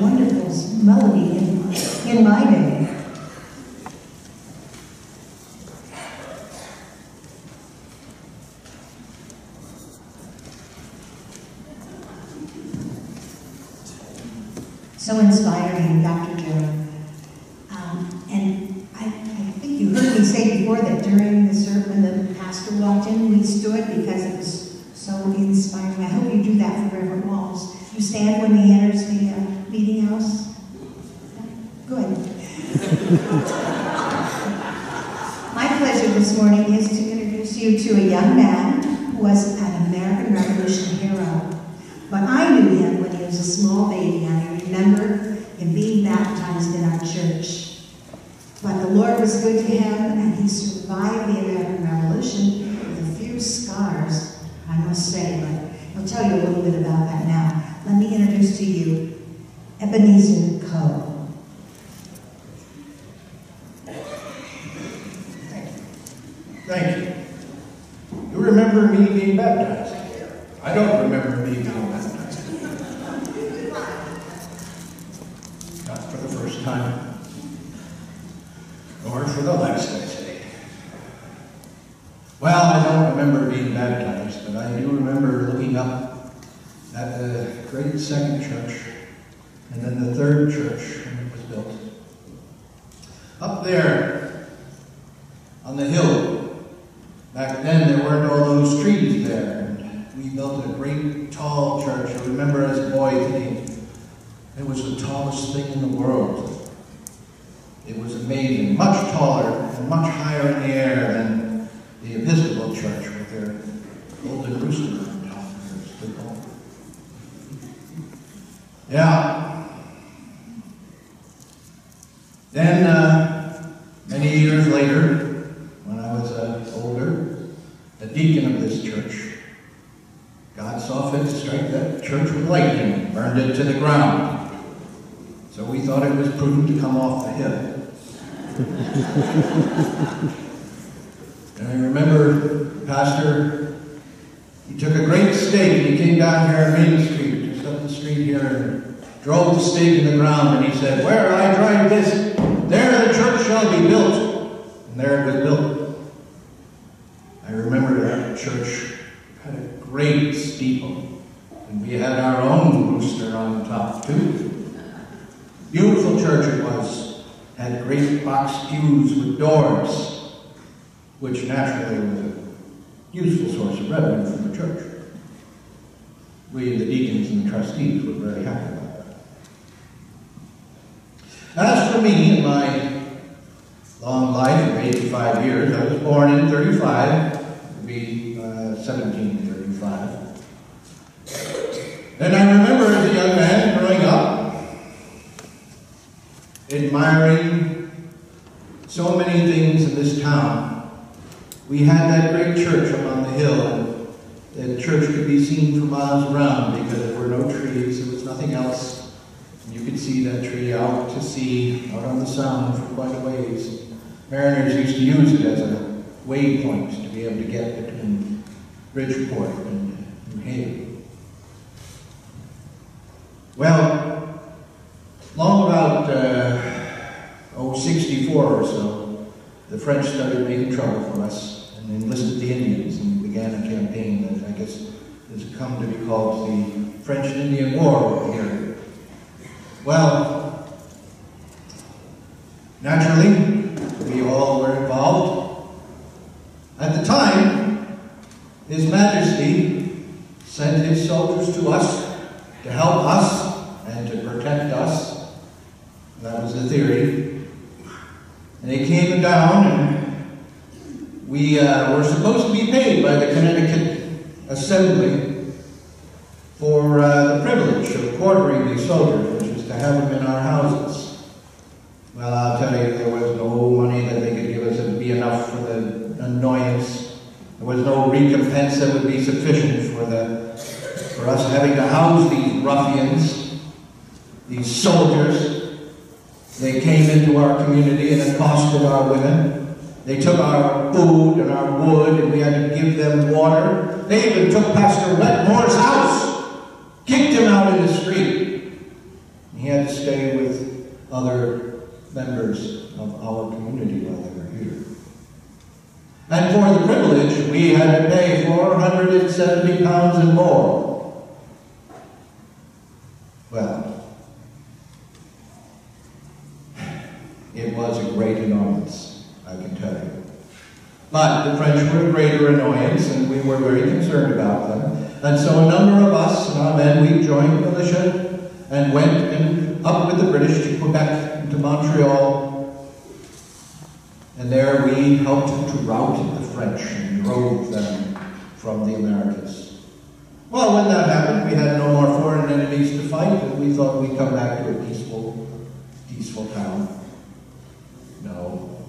wonderful melody in, in my day. So inspiring, Dr. Joe. Um, and I, I think you heard me say before that during the service, when the pastor walked in, we stood because it was so inspiring. I hope you do that for Reverend Walls. You stand when he enters the uh, meeting house. Good. My pleasure this morning is to introduce you to a young man who was an American Revolution hero. But I knew him when he was a small baby, and I remember him being baptized in our church. But the Lord was good to him, and he survived the American Revolution with a few scars, I must say, but he'll tell you a little bit about that now. Let me introduce to you Ebenezer Thank you. You remember me being baptized? I don't remember me being baptized. Not for the first time, nor for the last, I say. Well, I don't remember being baptized, but I do remember looking up at the great second church, and then the third church when it was built. Up there, on the hill, Back then, there weren't all those trees there, and we built a great tall church. I remember as a boy thinking it was the tallest thing in the world. It was amazing, much taller and much higher in the air than the Episcopal Church with their golden rooster on top of their steeple. Yeah. Then, uh, many years later, when I was uh, older, the deacon of this church, God saw fit to strike that church with lightning burned it to the ground. So we thought it was prudent to come off the hill. and I remember Pastor, he took a great stake and he came down here on Main Street, just up the street here, and drove the stake in the ground, and he said, Where I drive this, there the church shall be built. And there it was built. I remember that church had a great steeple, and we had our own rooster on top too. Beautiful church it was. Had great box pews with doors, which naturally was a useful source of revenue for the church. We, the deacons and the trustees, were very happy about that. As for me in my long life of 85 years, I was born in 35, to be uh, 1735. And I remember as a young man growing up, admiring so many things in this town. We had that great church up on the hill, the church could be seen for miles around because there were no trees, there was nothing else. And you could see that tree out to sea, out on the sound for quite a ways. Mariners used to use it as a waypoint to be able to get between Bridgeport and New Haven. Well, long about uh, oh, 64 or so, the French started making trouble for us and enlisted the Indians and began a campaign that I guess has come to be called the French and Indian War here. Well, naturally, we all were involved. At the time, His Majesty sent his soldiers to us to help us and to protect us. That was the theory. They came down, and we uh, were supposed to be paid by the Connecticut Assembly for uh, the privilege of quartering these soldiers, which is to have them in our houses. Well, I'll tell you, there was no money that they could give us that would be enough for the annoyance. There was no recompense that would be sufficient for the for us having to house these ruffians, these soldiers. They came into our community and accosted our women. They took our food and our wood, and we had to give them water. They even took Pastor Wetmore's house, kicked him out in the street. He had to stay with other members of our community while they were here. And for the privilege, we had to pay 470 pounds and more. Well, it was a great annoyance, I can tell you. But the French were a greater annoyance, and we were very concerned about them. And so a number of us and our men, we joined militia and went and up with the British to Quebec to Montreal. And there we helped to rout the French and drove them from the Americas. Well, when that happened, we had no more foreign enemies to fight, and we thought we'd come back to a peaceful, peaceful town. No.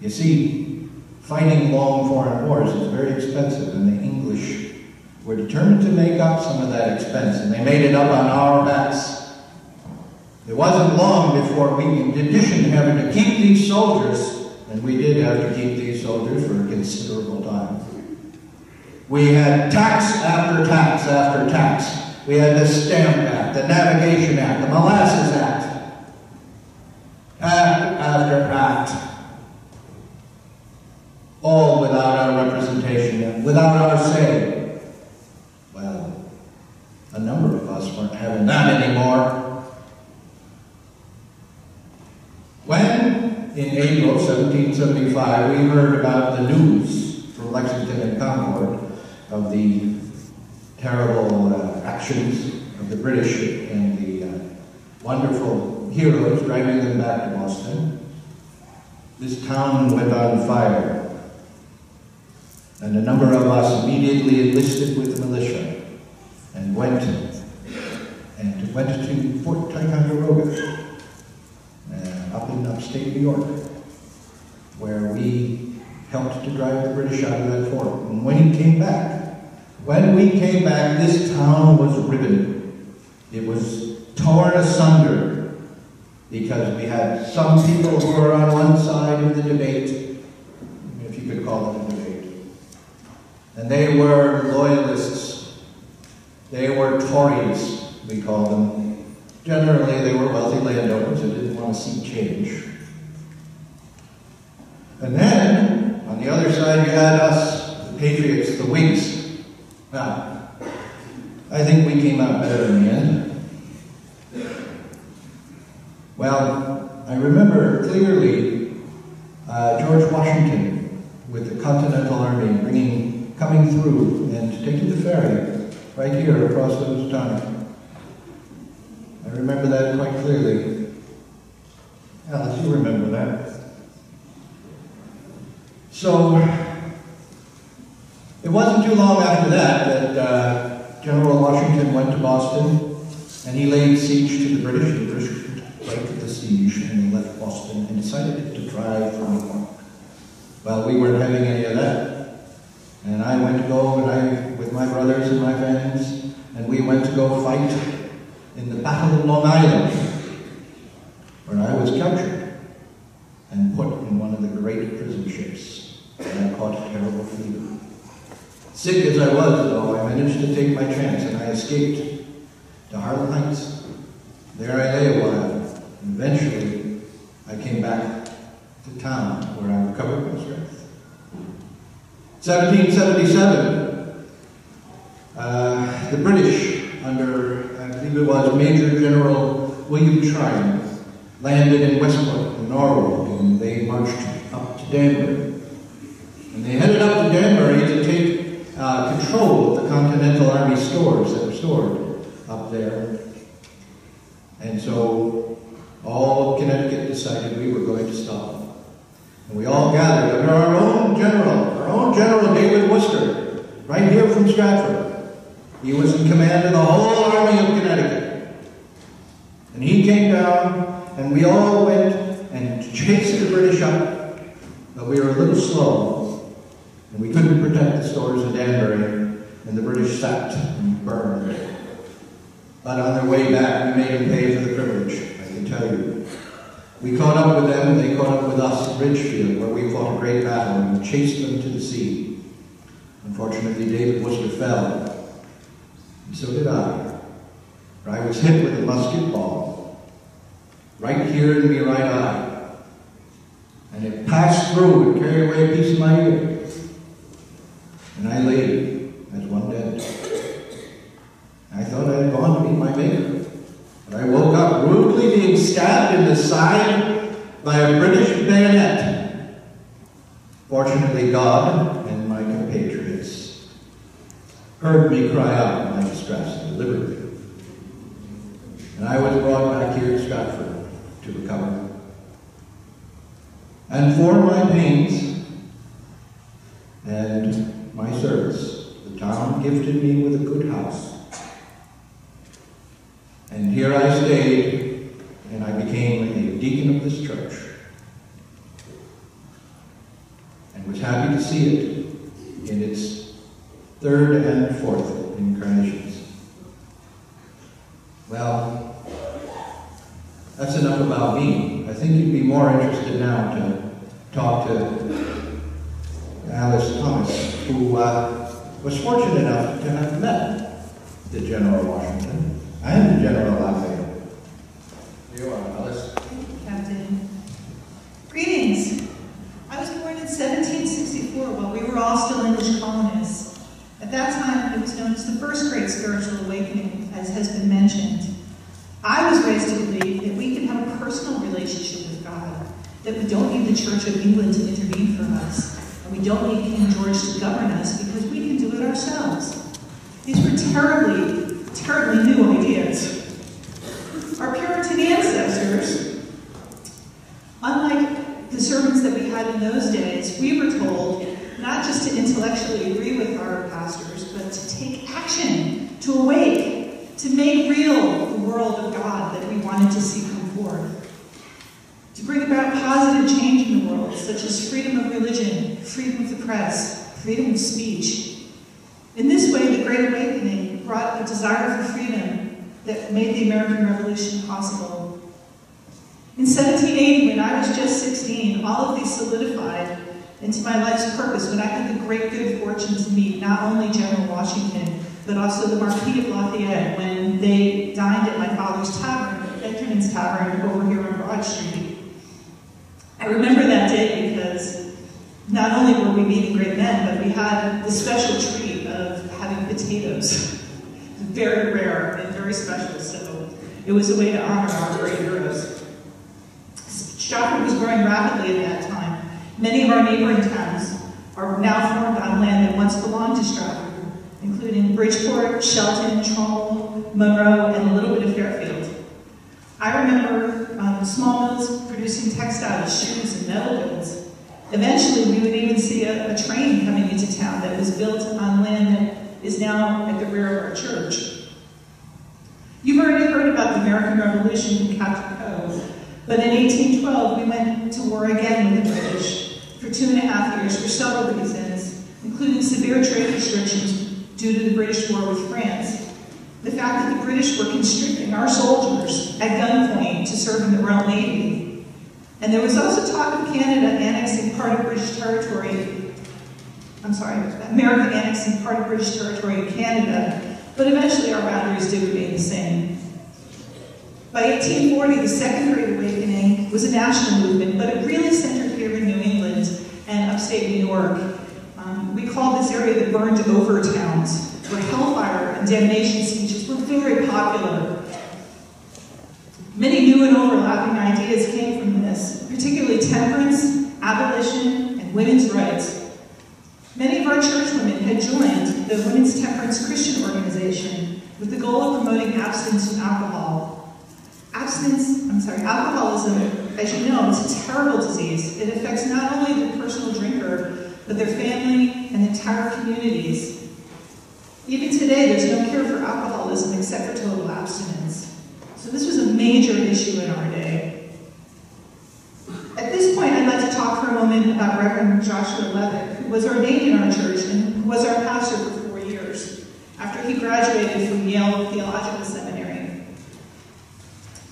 You see, fighting long foreign wars is very expensive, and the English were determined to make up some of that expense, and they made it up on our backs. It wasn't long before we, in addition to having to keep these soldiers, and we did have to keep these soldiers for a considerable time, we had tax after tax after tax. We had the Stamp Act, the Navigation Act, the Molasses Act, act after act all without our representation, without our say. Well, a number of us weren't having that anymore. When, in April 1775, we heard about the news from Lexington and Concord of the terrible uh, actions of the British and the uh, wonderful heroes driving them back to Boston, this town went on fire. And a number of us immediately enlisted with the militia and went and went to Fort Ticonderoga uh, up in upstate New York, where we helped to drive the British out of that fort. And when he came back, when we came back, this town was riven. It was torn asunder because we had some people who were on one side of the debate, if you could call it a debate and they were loyalists. They were Tories, we call them. Generally, they were wealthy landowners who didn't want to see change. And then, on the other side, you had us, the Patriots, the Whigs. Now, I think we came out better in the end. Well, I remember clearly uh, George Washington with the Continental Army bringing coming through and taking the ferry right here across the Housatonic. I remember that quite clearly. Alice, you remember that. So, it wasn't too long after that that uh, General Washington went to Boston and he laid siege to the British. The British the siege and left Boston and decided to drive from New York. Well, we weren't having any of that. And I went to go and I, with my brothers and my friends, and we went to go fight in the Battle of Long Island, where I was captured and put in one of the great prison ships. And I caught a terrible fever. Sick as I was, though, I managed to take my chance and I escaped to Harlem Heights. There I lay a while. And eventually, I came back to town where I recovered my strength. 1777, uh, the British, under, I believe it was Major General William Tryon, landed in Westport, Norwalk, and they marched up to Danbury. And they headed up to Danbury to take uh, control of the Continental Army stores that were stored up there. And so all of Connecticut decided we were going to stop them. And we all gathered under our own general, own General David Wooster, right here from Stratford. He was in command of the whole Army of Connecticut. And he came down, and we all went and chased the British up, but we were a little slow, and we couldn't protect the stores in Danbury, and the British sacked and burned. But on their way back, we made them pay for the privilege, I can tell you. We caught up with them, they caught up with us at Ridgefield, where we fought a great battle and chased them to the sea. Unfortunately, David Wooster fell, and so did I. For I was hit with a musket ball, right here in my right eye. And it passed through and carried away a piece of my ear. And I lay as one dead. I thought I had gone to meet my maker. But I woke up rudely being stabbed in the side by a British bayonet. Fortunately, God and my compatriots heard me cry out in my distress and delivered me. And I was brought back here to Stratford to recover. And for my pains and my service, the town gifted me with a good house. And here I stayed, became a deacon of this church. And was happy to see it in its third and fourth incarnations. Well, that's enough about me. I think you'd be more interested now to talk to Alice Thomas, who uh, was fortunate enough to have met the General Washington and the General Lafayette. You are, Alice. Captain. Greetings. I was born in 1764 while we were all still English colonists. At that time, it was known as the First Great Spiritual Awakening, as has been mentioned. I was raised to believe that we can have a personal relationship with God, that we don't need the Church of England to intervene for us, and we don't need King George to govern us because we can do it ourselves. These were terribly, terribly new ideas. Our Puritan ancestors, unlike the sermons that we had in those days, we were told not just to intellectually agree with our pastors, but to take action, to awake, to make real the world of God that we wanted to see come forth. To bring about positive change in the world, such as freedom of religion, freedom of the press, freedom of speech. In this way, the Great Awakening brought a desire for freedom that made the American Revolution possible. In 1780, when I was just 16, all of these solidified into my life's purpose when I had the great good fortune to meet not only General Washington, but also the Marquis of Lafayette when they dined at my father's tavern, Benjamin's Tavern, over here on Broad Street. I remember that day because not only were we meeting great men, but we had the special treat of having potatoes. very rare and very special, so it was a way to honor our great heroes. Stratford was growing rapidly at that time. Many of our neighboring towns are now formed on land that once belonged to Stratford, including Bridgeport, Shelton, Trumbull, Monroe, and a little bit of Fairfield. I remember um, small mills producing textiles, shoes, and metal goods. Eventually, we would even see a, a train coming into town that was built on land that is now at the rear of our church. You've already heard about the American Revolution from Captain Coe, but in 1812 we went to war again with the British for two and a half years for several reasons, including severe trade restrictions due to the British war with France, the fact that the British were constricting our soldiers at gunpoint to serve in the Royal Navy, and there was also talk of Canada annexing part of British territory I'm sorry, America annexing part of British territory in Canada, but eventually our boundaries did remain the same. By 1840, the Second Great Awakening was a national movement, but it really centered here in New England and upstate New York. Um, we called this area the burned over towns, where hellfire and damnation speeches were very popular. Many new and overlapping ideas came from this, particularly temperance, abolition, and women's rights. Many of our church women had joined the Women's Temperance Christian Organization with the goal of promoting abstinence from alcohol. Abstinence, I'm sorry, alcoholism, as you know, is a terrible disease. It affects not only the personal drinker, but their family and entire communities. Even today, there's no cure for alcoholism except for total abstinence. So this was a major issue in our day. At this point, I'd like to talk for a moment about Reverend Joshua Leavitt, who was ordained in our church and who was our pastor for four years after he graduated from Yale Theological Seminary.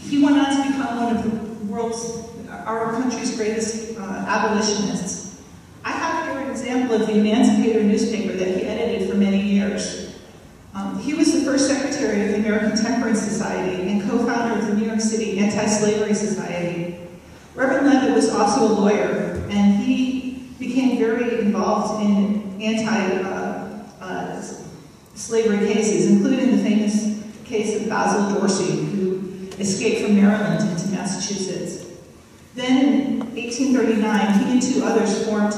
He went on to become one of the world's, our country's greatest uh, abolitionists. I have here an example of the Emancipator newspaper that he edited for many years. Um, he was the first secretary of the American Temperance Society and co-founder of the New York City Anti-Slavery Society. Reverend Leavitt was also a lawyer, and he became very involved in anti-slavery uh, uh, cases, including the famous case of Basil Dorsey, who escaped from Maryland into Massachusetts. Then in 1839, he and two others formed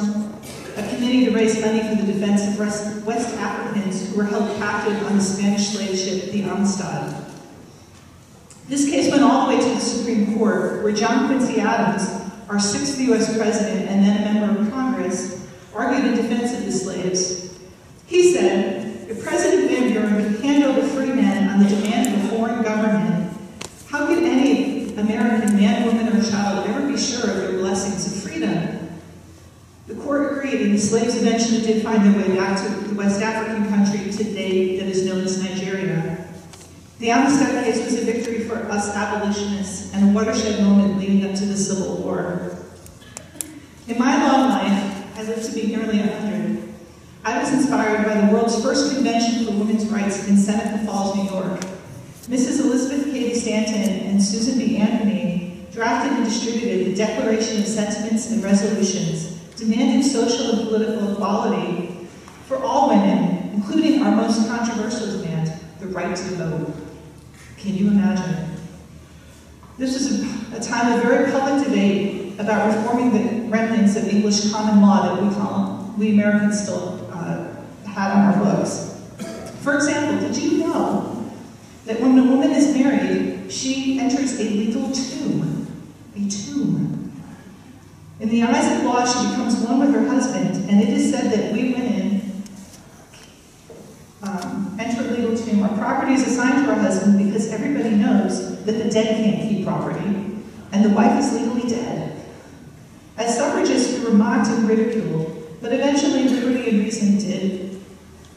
a committee to raise money for the defense of West Africans who were held captive on the Spanish slave ship, the Amistad. This case went all the way to the Supreme Court, where John Quincy Adams, our sixth U.S. president and then a member of Congress, argued in defense of the slaves. He said, if President Van Buren could hand over free men on the demand of a foreign government, American man, woman, or child ever be sure of their blessings of freedom? The court agreed, and the slaves eventually did find their way back to the West African country today that is known as Nigeria. The Amistad case was a victory for us abolitionists and a watershed moment leading up to the Civil War. In my long life, I lived to be nearly 100. I was inspired by the world's first convention for women's rights in Seneca Falls, New York. Mrs. Elizabeth Cady Stanton and Susan B. Anthony drafted and distributed the Declaration of Sentiments and Resolutions demanding social and political equality for all women, including our most controversial demand, the right to vote. Can you imagine? This was a, a time of very public debate about reforming the remnants of English common law that we call we Americans still uh, had on our books. For example, did you know that when a woman is married, she enters a legal tomb? A tomb. In the eyes of law, she becomes one with her husband, and it is said that we women um, enter a legal tomb. Our property is assigned to our husband because everybody knows that the dead can't keep property, and the wife is legally dead. As suffragists, we were mocked and ridiculed, but eventually liberty and reason did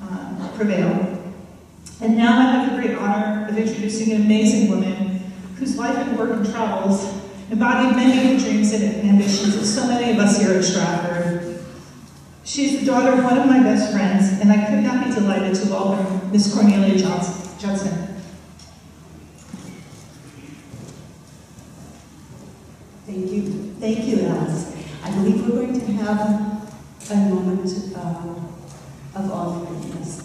uh, prevail. And now I have the great honor of introducing an amazing woman whose life and work and travels embodied many of the dreams and ambitions of so many of us here at Stratford. She is the daughter of one of my best friends, and I could not be delighted to welcome Miss Cornelia Judson. Thank you. Thank you, Alice. I believe we're going to have a moment uh, of offering. Yes.